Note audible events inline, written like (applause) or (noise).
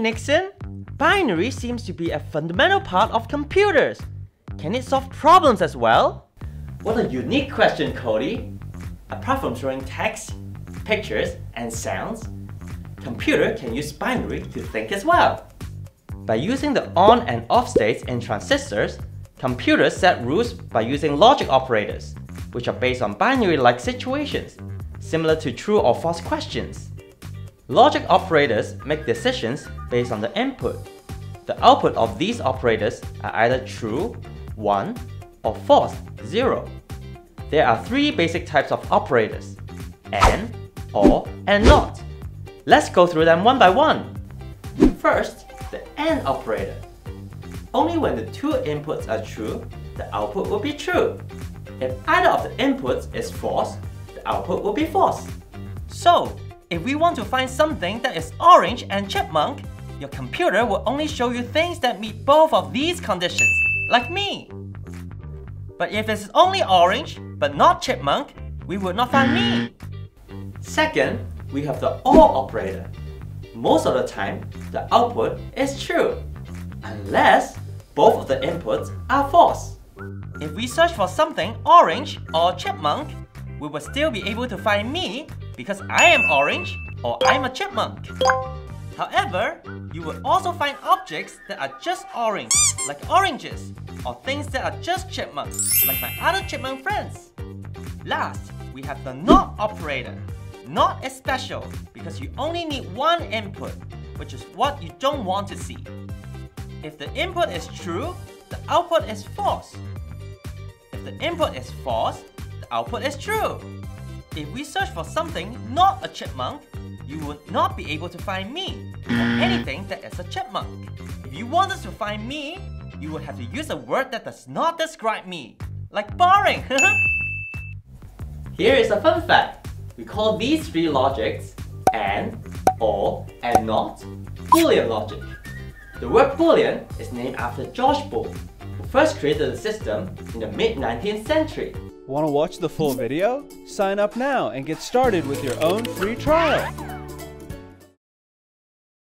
Nixon! Binary seems to be a fundamental part of computers. Can it solve problems as well? What a unique question, Cody! Apart from showing text, pictures, and sounds, computer can use binary to think as well. By using the on and off states in transistors, computers set rules by using logic operators, which are based on binary-like situations, similar to true or false questions. Logic operators make decisions based on the input. The output of these operators are either true, 1, or false, 0. There are three basic types of operators, AND, OR, and NOT. Let's go through them one by one. First, the AND operator. Only when the two inputs are true, the output will be true. If either of the inputs is false, the output will be false. So, if we want to find something that is orange and chipmunk, your computer will only show you things that meet both of these conditions, like me. But if it's only orange, but not chipmunk, we will not find me. Second, we have the OR operator. Most of the time, the output is true, unless both of the inputs are false. If we search for something orange or chipmunk, we will still be able to find me because I am orange or I'm a chipmunk. However, you will also find objects that are just orange, like oranges, or things that are just chipmunks, like my other chipmunk friends. Last, we have the NOT operator. NOT is special because you only need one input, which is what you don't want to see. If the input is true, the output is false. If the input is false, the output is true. If we search for something not a chipmunk, you would not be able to find me, or anything that is a chipmunk. If you wanted to find me, you would have to use a word that does not describe me, like boring. (laughs) Here is a fun fact. We call these three logics AND, OR, and NOT Boolean logic. The word Boolean is named after George Boole, who first created the system in the mid-19th century. Want to watch the full video? Sign up now and get started with your own free trial.